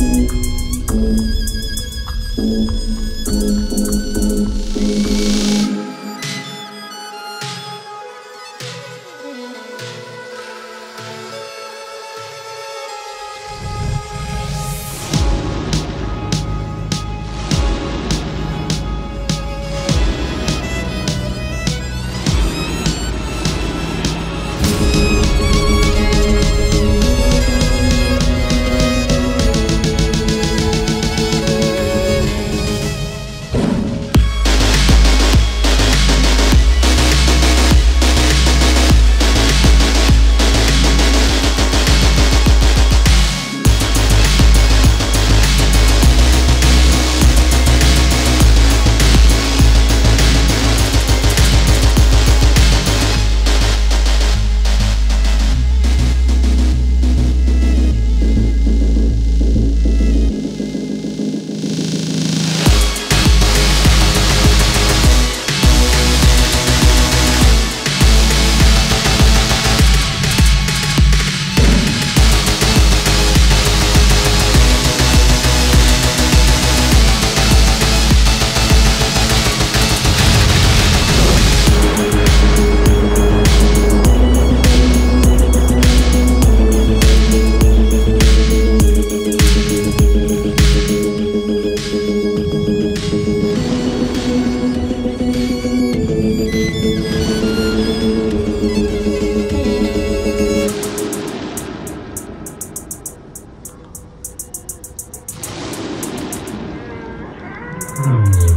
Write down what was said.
Música Mm-hmm.